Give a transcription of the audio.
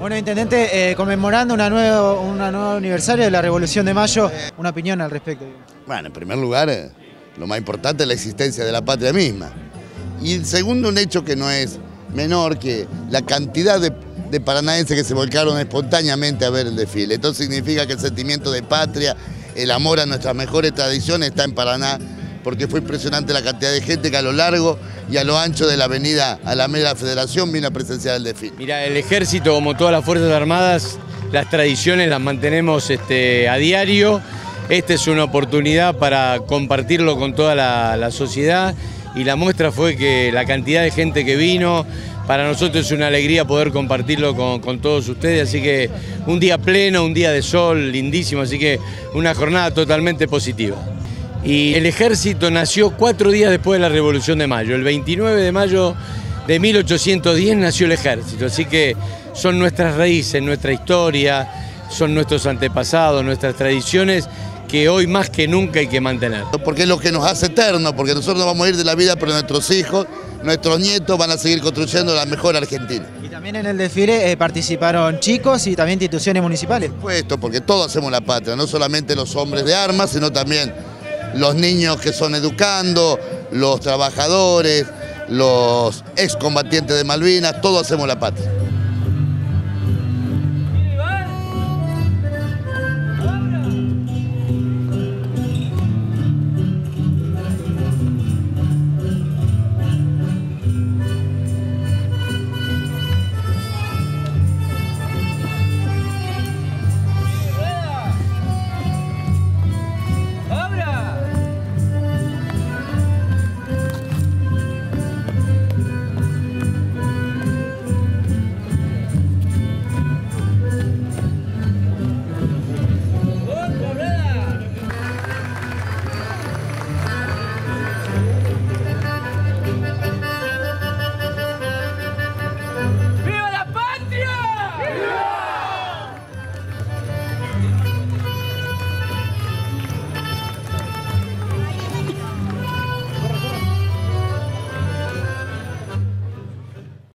Bueno, Intendente, eh, conmemorando una nueva, una nueva aniversario de la Revolución de Mayo, una opinión al respecto. Bueno, en primer lugar, eh, lo más importante es la existencia de la patria misma. Y segundo, un hecho que no es menor que la cantidad de, de paranaenses que se volcaron espontáneamente a ver el desfile. Esto significa que el sentimiento de patria, el amor a nuestras mejores tradiciones está en Paraná porque fue impresionante la cantidad de gente que a lo largo y a lo ancho de la avenida Alameda Federación vino a presenciar el desfile. Mira, el ejército, como todas las Fuerzas Armadas, las tradiciones las mantenemos este, a diario. Esta es una oportunidad para compartirlo con toda la, sociedad y la muestra fue que la cantidad de gente que vino, para nosotros es una alegría poder compartirlo con, todos ustedes, así que un día pleno, un día de sol lindísimo, así que una jornada totalmente positiva. Y el ejército nació cuatro días después de la Revolución de Mayo. El 29 de mayo de 1810 nació el ejército, así que son nuestras raíces, nuestra historia, son nuestros antepasados, nuestras tradiciones que hoy más que nunca hay que mantener. Porque es lo que nos hace eternos, porque nosotros nos vamos a ir de la vida, pero nuestros hijos, nuestros nietos van a seguir construyendo la mejor Argentina. Y también en el desfile eh, participaron chicos y también instituciones municipales. Por supuesto, porque todos hacemos la patria, no solamente los hombres de armas, sino también los niños que son educando, los trabajadores, los excombatientes de Malvinas, todos hacemos la patria.